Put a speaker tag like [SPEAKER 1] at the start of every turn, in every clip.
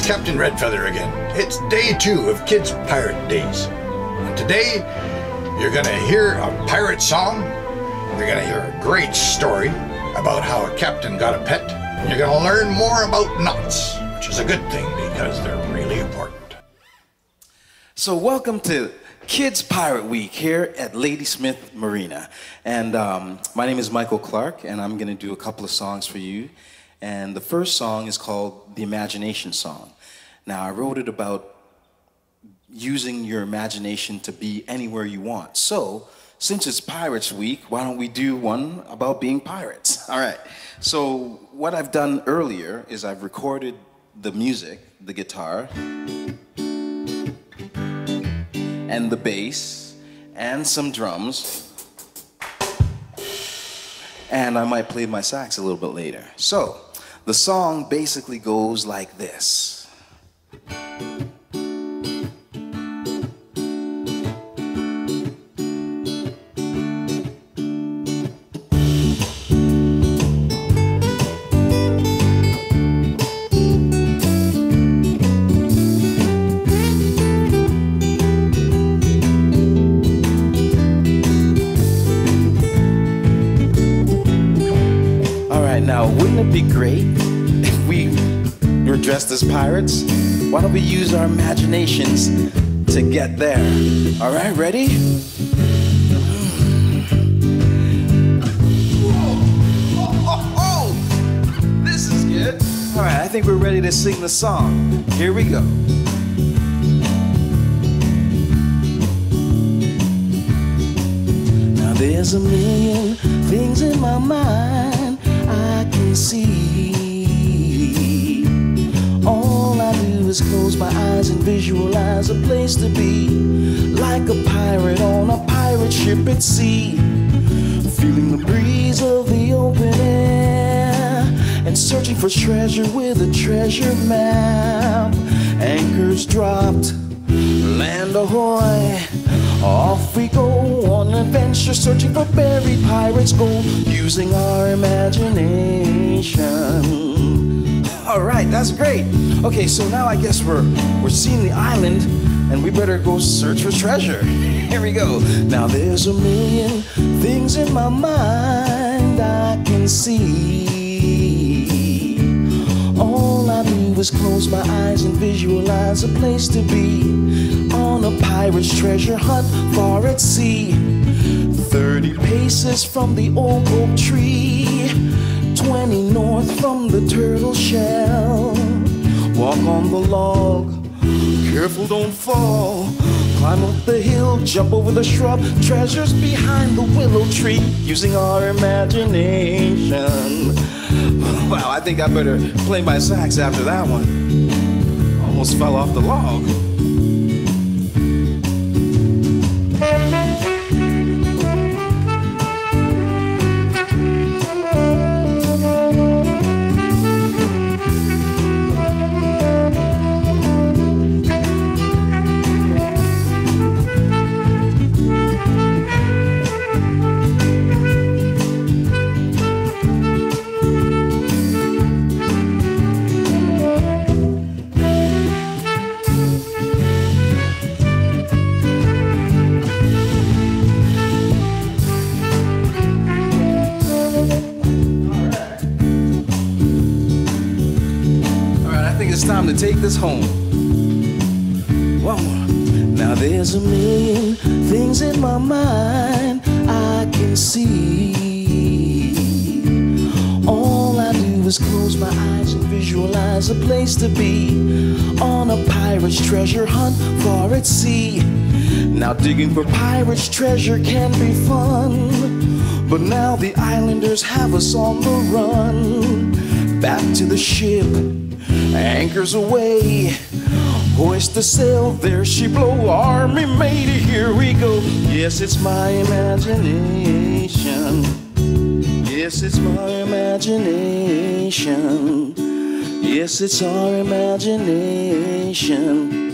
[SPEAKER 1] it's Captain Redfeather again. It's day two of Kids Pirate Days. And today, you're gonna hear a pirate song, you're gonna hear a great story about how a captain got a pet, and you're gonna learn more about knots, which is a good thing because they're really important.
[SPEAKER 2] So, welcome to Kids Pirate Week here at Ladysmith Marina. And um, my name is Michael Clarke, and I'm to do a couple of songs for you. And the first song is called The Imagination Song. Now, I wrote it about using your imagination to be anywhere you want. So, since it's Pirates Week, why don't we do one about being pirates? All right. So, what I've done earlier is I've recorded the music, the guitar, and the bass, and some drums. And I might play my sax a little bit later. So, the song basically goes like this. Wouldn't it be great if we were dressed as pirates? Why don't we use our imaginations to get there? All right, ready? Oh, this is good. All right, I think we're ready to sing the song. Here we go. Now there's a million things in my mind can see. All I do is close my eyes and visualize a place to be. Like a pirate on a pirate ship at sea. Feeling the breeze of the open air. And searching for treasure with a treasure map. Anchors dropped, land ahoy. Off we go on an adventure, searching for buried pirates' gold, using our imagination. All right, that's great. Okay, so now I guess we're we're seeing the island, and we better go search for treasure. Here we go. Now there's a million things in my mind I can see. Is close my eyes and visualize a place to be on a pirate's treasure hunt far at sea. 30 paces from the old oak tree, 20 north from the turtle shell. Walk on the log, careful don't fall. Climb up the hill, jump over the shrub, treasures behind the willow tree, using our imagination. Wow, I think I better play my sax after that one. Almost fell off the log. Home. More. Now there's a million things in my mind I can see. All I do is close my eyes and visualize a place to be on a pirate's treasure hunt far at sea. Now digging for pirates' treasure can be fun, but now the islanders have us on the run. Back to the ship, anchors away. Hoist the sail, there she blow. Army matey, here we go. Yes, it's my imagination. Yes, it's my imagination. Yes, it's our imagination.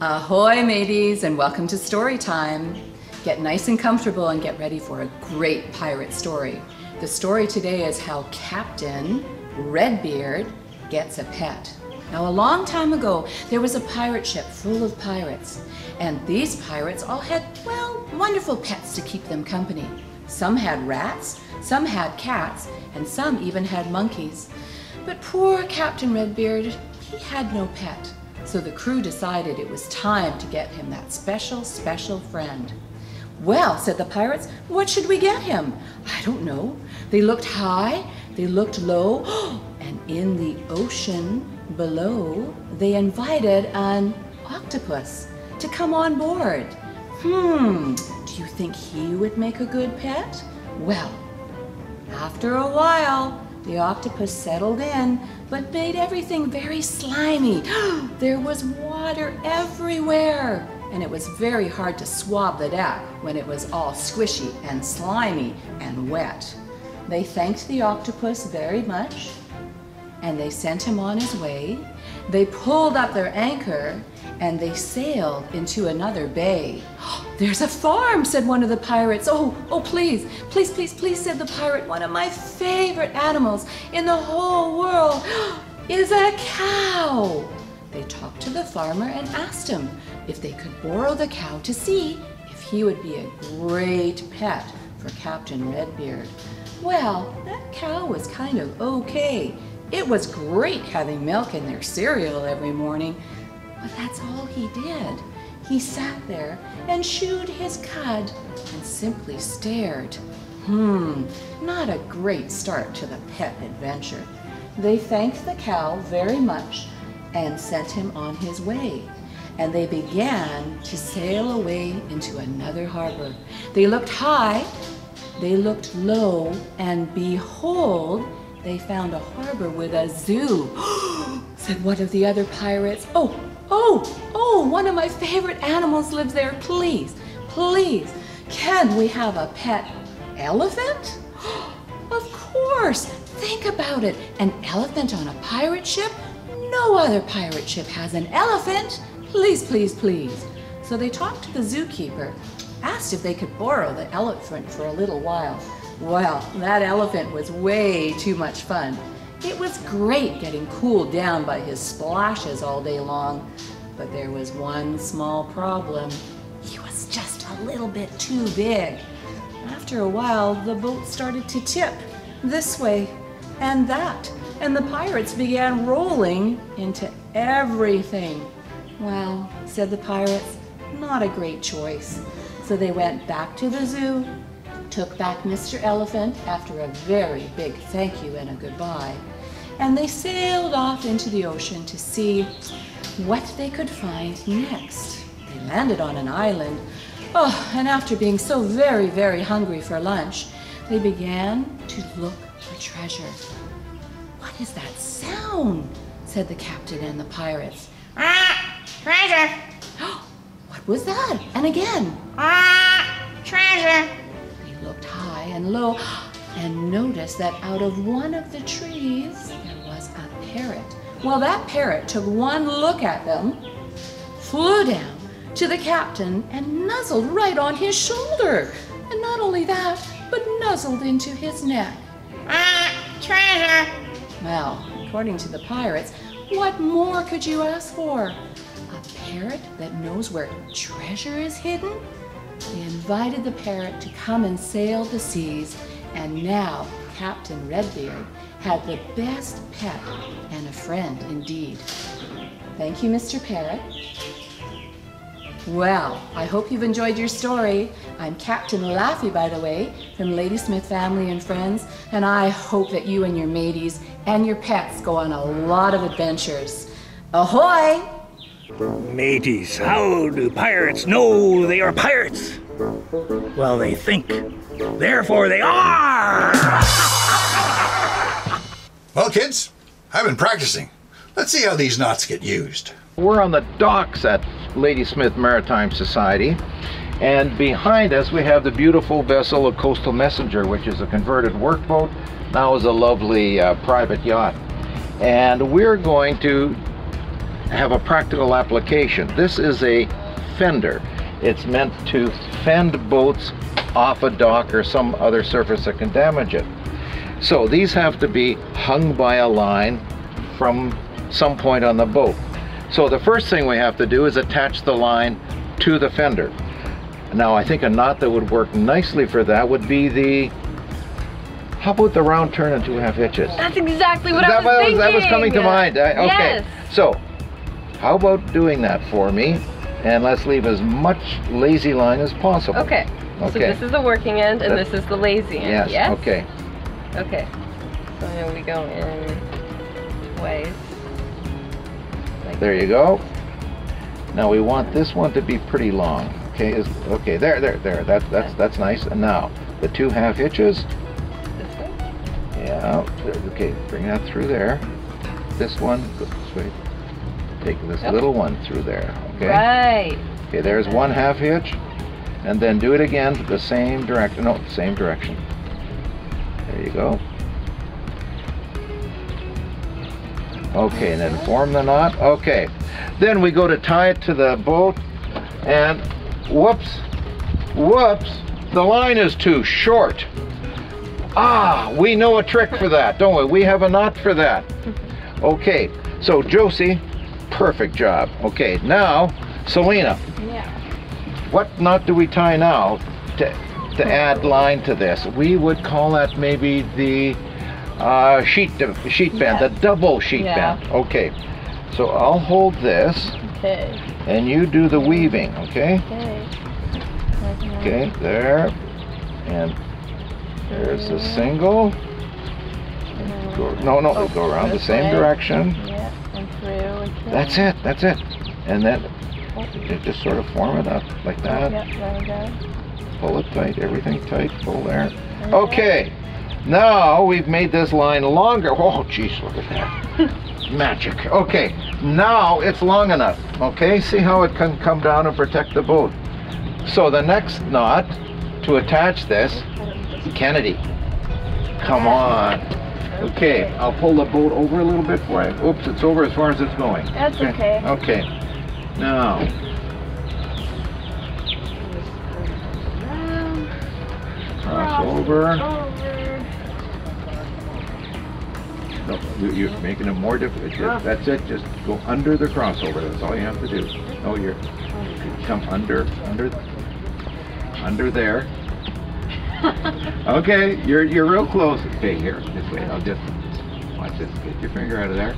[SPEAKER 3] Ahoy, mateys, and welcome to Story Time. Get nice and comfortable and get ready for a great pirate story. The story today is how Captain Redbeard gets a pet. Now, a long time ago, there was a pirate ship full of pirates, and these pirates all had, well, wonderful pets to keep them company. Some had rats, some had cats, and some even had monkeys. But poor Captain Redbeard, he had no pet. So the crew decided it was time to get him that special, special friend. Well, said the pirates, what should we get him? I don't know. They looked high, they looked low, and in the ocean below, they invited an octopus to come on board. Hmm, do you think he would make a good pet? Well, after a while, the octopus settled in, but made everything very slimy. there was water everywhere and it was very hard to swab the deck when it was all squishy and slimy and wet. They thanked the octopus very much, and they sent him on his way. They pulled up their anchor, and they sailed into another bay. There's a farm, said one of the pirates. Oh, oh, please, please, please, please, said the pirate. One of my favorite animals in the whole world is a cow. They talked to the farmer and asked him if they could borrow the cow to see if he would be a great pet for Captain Redbeard. Well, that cow was kind of okay. It was great having milk in their cereal every morning, but that's all he did. He sat there and chewed his cud and simply stared. Hmm, not a great start to the pet adventure. They thanked the cow very much and sent him on his way. And they began to sail away into another harbor. They looked high, they looked low, and behold, they found a harbor with a zoo. said one of the other pirates. Oh, oh, oh, one of my favorite animals lives there. Please, please, can we have a pet elephant? of course. Think about it. An elephant on a pirate ship? No other pirate ship has an elephant. Please, please, please. So they talked to the zookeeper, asked if they could borrow the elephant for a little while. Well, that elephant was way too much fun. It was great getting cooled down by his splashes all day long. But there was one small problem. He was just a little bit too big. After a while, the boat started to tip this way and that and the pirates began rolling into everything. Well, said the pirates, not a great choice. So they went back to the zoo, took back Mr. Elephant after a very big thank you and a goodbye, and they sailed off into the ocean to see what they could find next. They landed on an island. Oh, and after being so very, very hungry for lunch, they began to look for treasure. What is that sound? said the captain and the pirates.
[SPEAKER 4] Ah, treasure.
[SPEAKER 3] what was that? And again.
[SPEAKER 4] Ah, treasure.
[SPEAKER 3] They looked high and low and noticed that out of one of the trees there was a parrot. Well, that parrot took one look at them, flew down to the captain and nuzzled right on his shoulder. And not only that, but nuzzled into his neck.
[SPEAKER 4] Ah, treasure.
[SPEAKER 3] Well, according to the pirates, what more could you ask for? Parrot that knows where treasure is hidden? They invited the parrot to come and sail the seas, and now Captain Redbeard had the best pet and a friend indeed. Thank you, Mr. Parrot. Well, I hope you've enjoyed your story. I'm Captain Laffy, by the way, from Ladysmith Family and Friends, and I hope that you and your mateys and your pets go on a lot of adventures. Ahoy!
[SPEAKER 5] Mateys, how do pirates know they are pirates? Well, they think. Therefore, they are!
[SPEAKER 1] well, kids, I've been practicing. Let's see how these knots get used.
[SPEAKER 6] We're on the docks at Ladysmith Maritime Society. And behind us, we have the beautiful vessel, a Coastal Messenger, which is a converted workboat, now is a lovely uh, private yacht. And we're going to have a practical application. This is a fender. It's meant to fend boats off a dock or some other surface that can damage it. So these have to be hung by a line from some point on the boat. So the first thing we have to do is attach the line to the fender. Now I think a knot that would work nicely for that would be the, how about the round turn and two half hitches?
[SPEAKER 7] That's exactly what
[SPEAKER 6] that,
[SPEAKER 7] I was
[SPEAKER 6] was,
[SPEAKER 7] thinking.
[SPEAKER 6] that was coming to mind. I- okay.
[SPEAKER 7] Yes.
[SPEAKER 6] So, how about doing that for me? And let's leave as much lazy line as possible.
[SPEAKER 7] Okay.
[SPEAKER 6] Okay.
[SPEAKER 7] So this is the working end and this is the lazy end.
[SPEAKER 6] Yes.
[SPEAKER 7] Yes.
[SPEAKER 6] Okay.
[SPEAKER 7] Okay. So now we go in ways. Like
[SPEAKER 6] There you go. Now we want this one to be pretty long. Okay. Is okay. There. There. There. That, that's that's nice. And now the two half hitches.
[SPEAKER 7] this way.
[SPEAKER 6] Yeah. Okay. Bring that through there. This one. This way. Take this
[SPEAKER 7] Yep.
[SPEAKER 6] little one through there. Okay.
[SPEAKER 7] Right.
[SPEAKER 6] Okay, there's one half hitch, and then do it again the same direction. No, same direction. There you go. Okay, and then form the knot. Okay, then we go to tie it to the boat, and whoops, whoops, the line is too short. Ah, we know a trick for that, don't we? We have a knot for that. Okay, so Josie, perfect job. Okay, now, Selena,
[SPEAKER 7] Yeah.
[SPEAKER 6] what knot do we tie now to, to add line to this? We would call that maybe the uh, sheet sheet band, the double sheet
[SPEAKER 7] Yeah.
[SPEAKER 6] band. Okay, so I'll hold this
[SPEAKER 7] Okay.
[SPEAKER 6] and you do the weaving, okay?
[SPEAKER 7] Okay.
[SPEAKER 6] Okay, there. And there's the single. Go, no, no,
[SPEAKER 7] Oh,
[SPEAKER 6] go around the same
[SPEAKER 7] way.
[SPEAKER 6] direction.
[SPEAKER 7] Yeah. Through.
[SPEAKER 6] That's it, that's it. And then just sort of form it up like that.
[SPEAKER 7] Yep. There we go.
[SPEAKER 6] Pull it tight, everything tight, pull there. Okay, now we've made this line longer. Oh, jeez, look at that. Magic. Okay, now it's long enough. Okay, see how it can come down and protect the boat. So the next knot to attach this, Kennedy. Come on. Okay, I'll pull the boat over a little bit for you. Oops, it's over as far as it's going.
[SPEAKER 7] That's okay.
[SPEAKER 6] Okay, now, cross over. No, you- you're making it more difficult. Oh. That's it. Just go under the crossover. That's all you have to do. No, you're come under, under, under there. Okay, you're you're real close. Okay, here, this way. I'll just watch this. Get your finger out of there.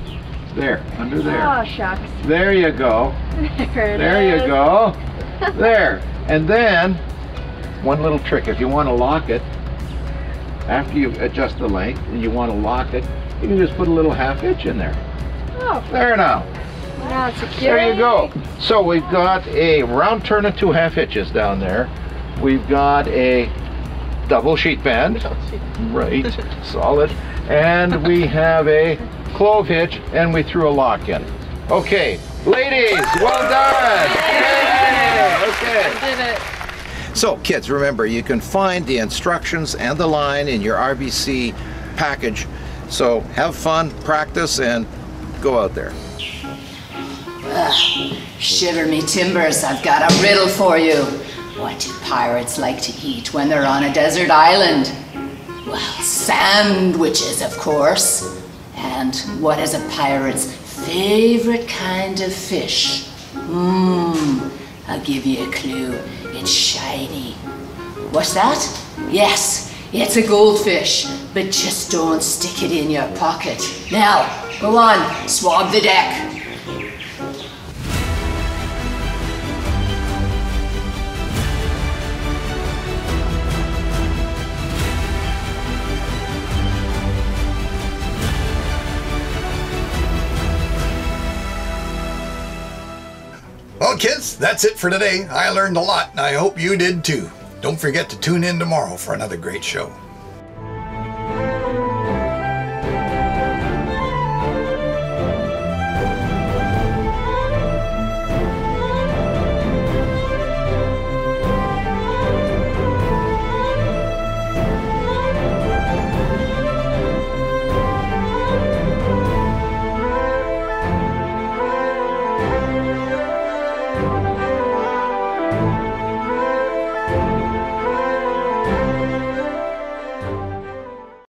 [SPEAKER 6] There, under there.
[SPEAKER 7] Oh, shucks.
[SPEAKER 6] There you go.
[SPEAKER 7] There,
[SPEAKER 6] There you go. There. And then, one little trick. If you want to lock it, after you adjust the length and you want to lock it, you can just put a little half hitch in there.
[SPEAKER 7] Oh,
[SPEAKER 6] There now.
[SPEAKER 7] now it's secure.
[SPEAKER 6] There you go. So we've got a round turn and two half hitches down there. We've got a double sheet band. Right. Solid. And we have a clove hitch and we threw a lock in. Okay. Ladies, well done. Yay! Okay.
[SPEAKER 7] Did it.
[SPEAKER 6] So, kids, remember you can find the instructions and the line in your RBC package. So, have fun, practice, and go out there.
[SPEAKER 3] Shiver me timbers, I've got a riddle for you. What do pirates like to eat when they're on a desert island? Well, sandwiches, of course. And what is a pirate's favorite kind of fish? Mmm, I'll give you a clue. It's shiny. What's that? Yes, it's a goldfish, but just don't stick it in your pocket. Now, go on, swab the deck.
[SPEAKER 1] Well, kids, that's it for today. I learned a lot, and I hope you did too. Don't forget to tune in tomorrow for another great show.